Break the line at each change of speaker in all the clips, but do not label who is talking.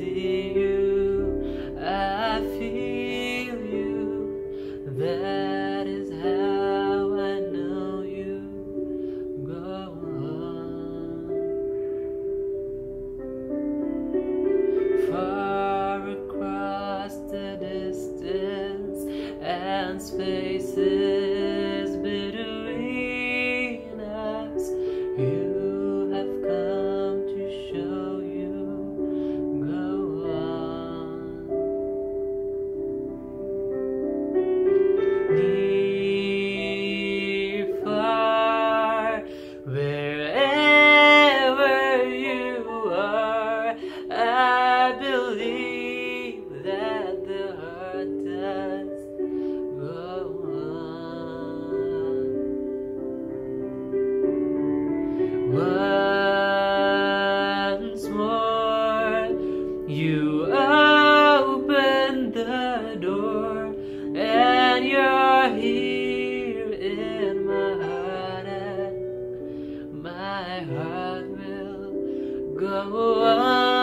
Savior. my heart will go on.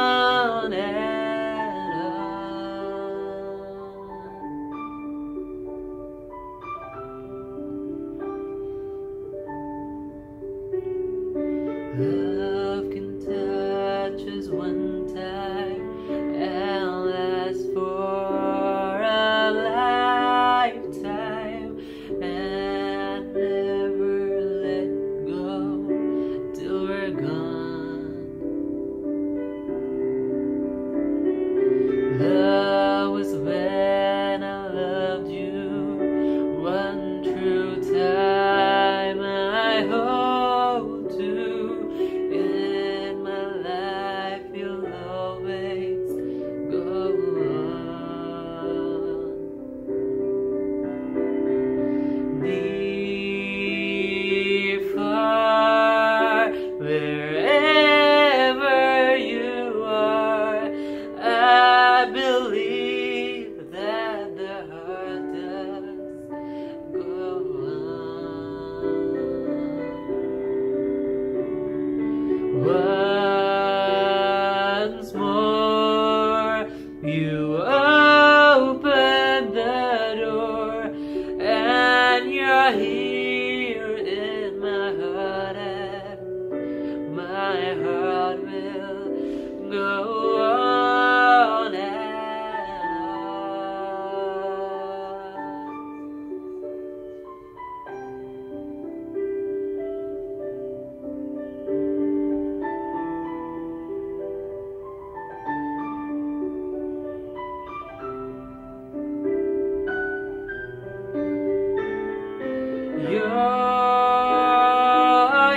You're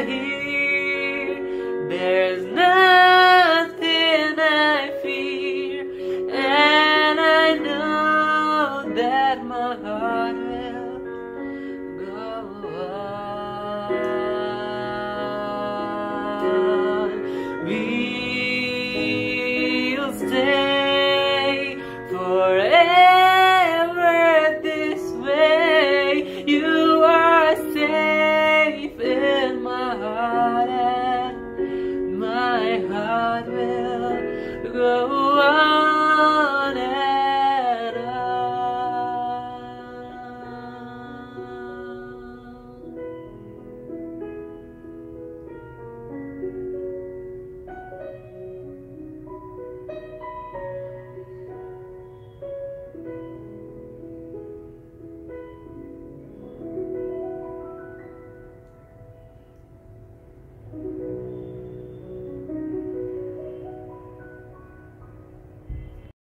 here. There's nothing I fear, and I know that my heart will go on. We'll stay forever. Oh.